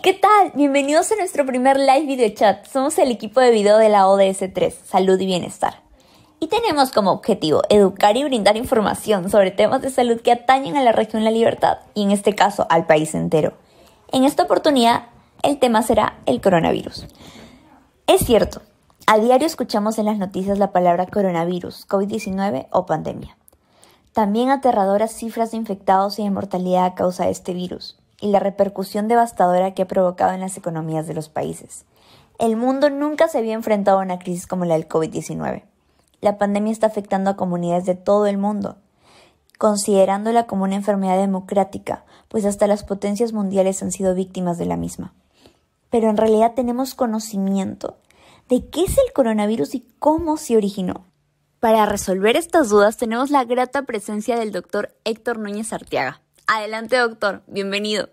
¿qué tal? Bienvenidos a nuestro primer live video chat. Somos el equipo de video de la ODS 3, Salud y Bienestar. Y tenemos como objetivo educar y brindar información sobre temas de salud que atañen a la región La Libertad y en este caso al país entero. En esta oportunidad, el tema será el coronavirus. Es cierto, a diario escuchamos en las noticias la palabra coronavirus, COVID-19 o pandemia. También aterradoras cifras de infectados y de mortalidad a causa de este virus y la repercusión devastadora que ha provocado en las economías de los países. El mundo nunca se había enfrentado a una crisis como la del COVID-19. La pandemia está afectando a comunidades de todo el mundo, considerándola como una enfermedad democrática, pues hasta las potencias mundiales han sido víctimas de la misma. Pero en realidad tenemos conocimiento de qué es el coronavirus y cómo se originó. Para resolver estas dudas tenemos la grata presencia del doctor Héctor Núñez Arteaga. Adelante doctor, bienvenido.